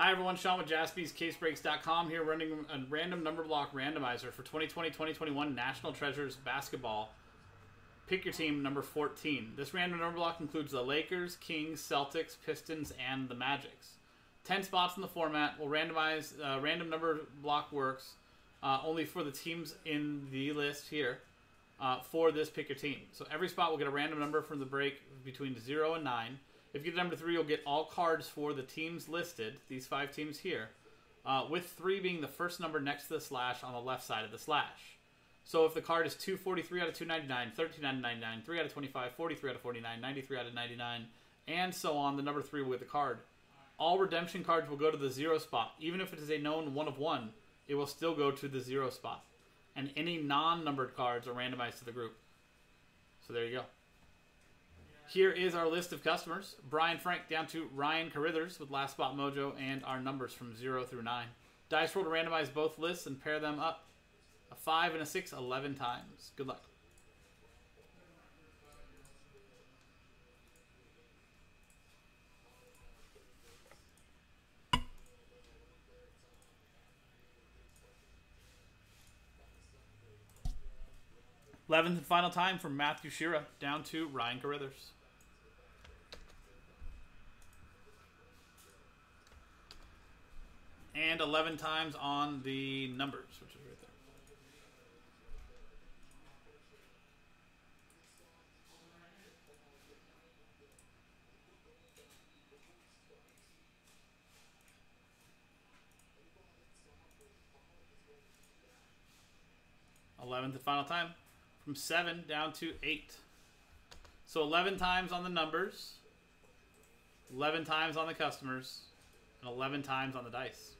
Hi everyone, Sean with jaspyscasebreaks.com here running a random number block randomizer for 2020-2021 National Treasures Basketball. Pick your team number 14. This random number block includes the Lakers, Kings, Celtics, Pistons, and the Magics. 10 spots in the format. We'll randomize, uh, random number block works uh, only for the teams in the list here uh, for this pick your team. So every spot will get a random number from the break between 0 and 9. If you get number 3, you'll get all cards for the teams listed, these five teams here, uh, with 3 being the first number next to the slash on the left side of the slash. So if the card is 243 out of 299, 13 out of 99, 3 out of 25, 43 out of 49, 93 out of 99, and so on, the number 3 will get the card all redemption cards will go to the zero spot. Even if it is a known one of one, it will still go to the zero spot. And any non numbered cards are randomized to the group. So there you go. Here is our list of customers Brian Frank down to Ryan Carithers with Last Spot Mojo and our numbers from 0 through 9. Dice roll to randomize both lists and pair them up. A 5 and a 6, 11 times. Good luck. 11th and final time from Matthew Shira down to Ryan Carithers. And 11 times on the numbers, which is right there. Eleventh and final time from 7 down to 8. So 11 times on the numbers, 11 times on the customers, and 11 times on the dice.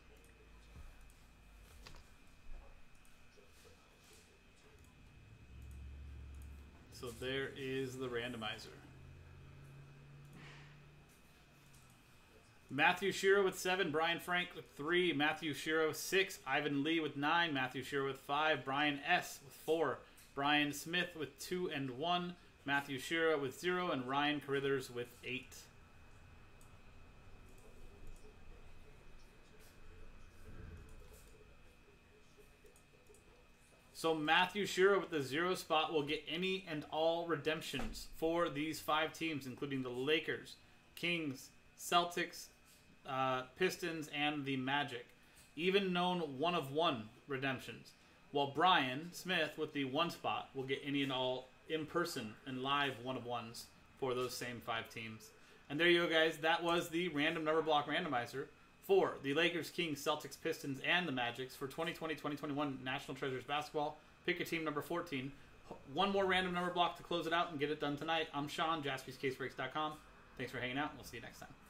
So there is the randomizer. Matthew Shiro with seven, Brian Frank with three, Matthew Shiro six, Ivan Lee with nine, Matthew Shiro with five, Brian S with four, Brian Smith with two and one, Matthew Shira with zero, and Ryan Carithers with eight. So Matthew Shira with the zero spot will get any and all redemptions for these five teams, including the Lakers, Kings, Celtics, uh, Pistons, and the Magic. Even known one of one redemptions while Brian Smith with the one spot will get any and all in person and live one of ones for those same five teams. And there you go, guys. That was the random number block randomizer for the Lakers, Kings, Celtics, Pistons, and the Magics for 2020 2021 National Treasures Basketball. Pick your team number 14. One more random number block to close it out and get it done tonight. I'm Sean, jaspyscasebreaks.com. Thanks for hanging out. We'll see you next time.